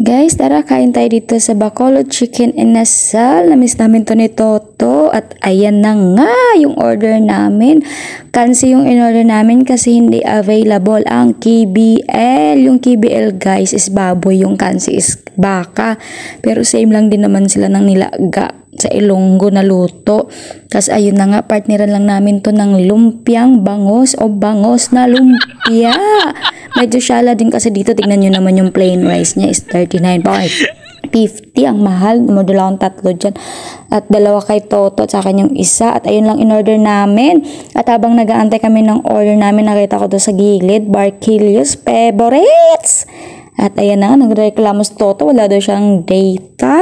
Guys, tara kain tayo dito sa Bacolod Chicken Inasal. Namiss namin to ni Toto. At ayan na nga yung order namin. Kansi yung in-order namin kasi hindi available ang KBL. Yung KBL guys is baboy. Yung kansi is baka. Pero same lang din naman sila ng nilaga sa Ilonggo na luto. Tapos ayun na nga, partneran lang namin to ng lumpiang bangos o bangos na lumpia. Medyo shala din kasi dito. Tignan nyo naman yung plain rice niya is 39 pounds. 50 ang mahal. Modula akong tatlo dyan. At dalawa kay Toto at sa akin yung isa. At ayun lang in-order namin. At habang nag-aantay kami ng order namin, nakita ko to sa gilid. Barquilius Favorites! At ayan na nga, nagreklamo si Toto. Wala daw siyang data.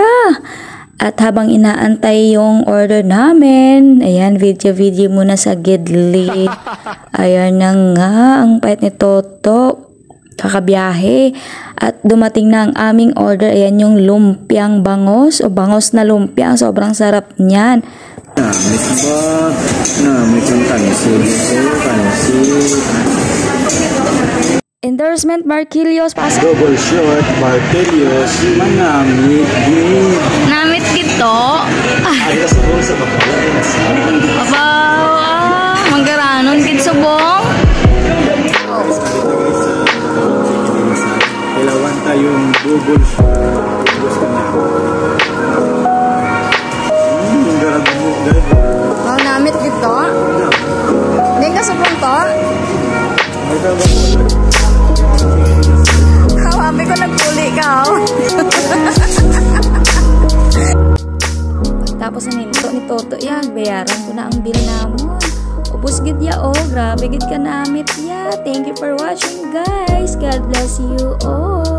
At habang inaantay yung order namin, ayan, video-video muna sa Gidli. Ayan na nga, ang pait ni Toto. Kakabiyahe. At dumating na ang aming order. Ayan yung lumpiang bangos o bangos na lumpia. Ang sobrang sarap niyan. Namit ba? Namit ang kansi. Kansi. Endorsement Marquilios. Double shot. Martelios. Manamit. Double shot. Gusto niya. Hmm, garag mo. Wow, namit kito. Hindi ka subong to. May garag mo. Kawabi ko nagpuli ka, oh. Tapos ni Toto, yan, bayaran ko na ang bill namon. Ubus gid ya, oh. Grabe gid ka namit ya. Thank you for watching, guys. God bless you all.